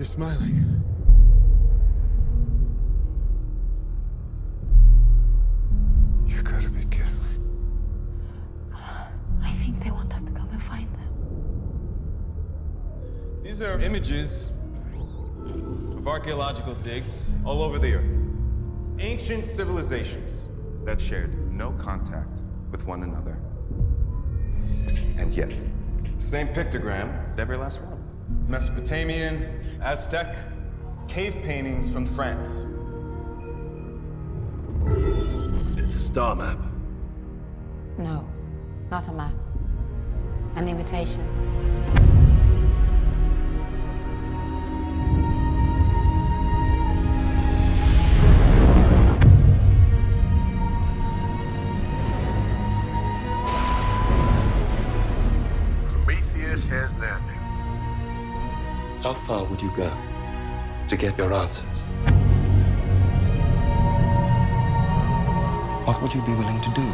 You're smiling. You gotta be kidding me. I think they want us to come and find them. These are images of archaeological digs all over the earth. Ancient civilizations that shared no contact with one another. And yet, the same pictogram, at every last one. Mesopotamian, Aztec, cave paintings from France. It's a star map. No, not a map. An invitation. Prometheus has landed. How far would you go to get your answers? What would you be willing to do?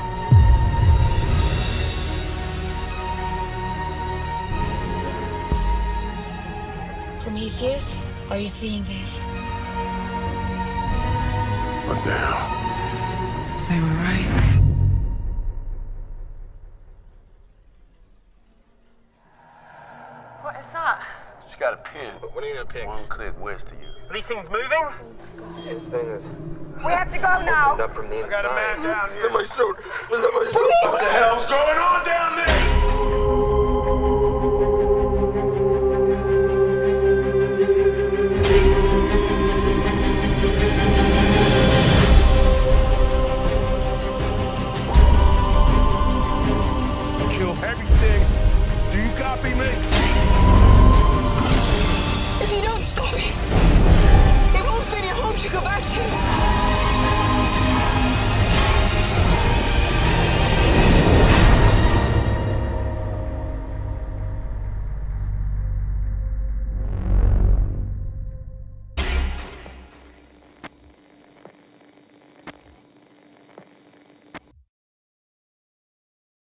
Prometheus, are you seeing this? What the hell? Just got a pin. What are you gonna pick? One click west of you. Are these things moving? This thing is. We have to go now. Up from the inside. I got a man down here. my suit. My suit? What the hell's going on down there? copy me? can't stop it! There won't be any home to go back to!